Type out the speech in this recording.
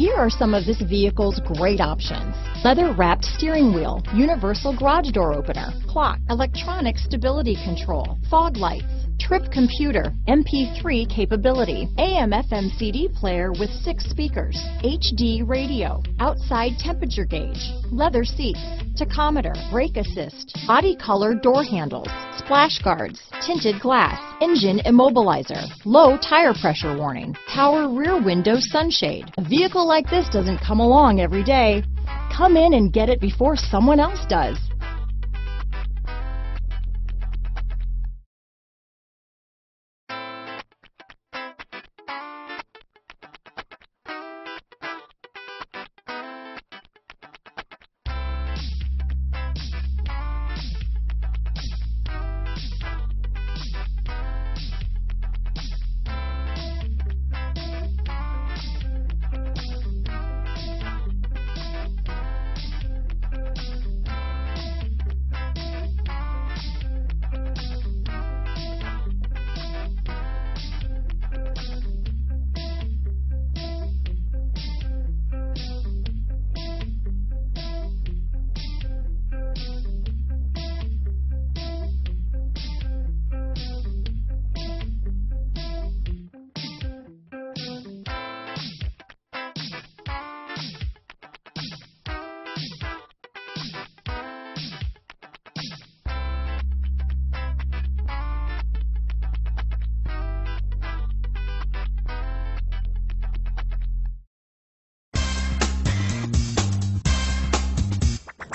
Here are some of this vehicle's great options. Leather wrapped steering wheel, universal garage door opener, clock, electronic stability control, fog lights, trip computer, MP3 capability, AM FM CD player with six speakers, HD radio, outside temperature gauge, leather seats, tachometer, brake assist, body color door handles, splash guards, tinted glass, engine immobilizer, low tire pressure warning, power rear window sunshade. A vehicle like this doesn't come along every day. Come in and get it before someone else does.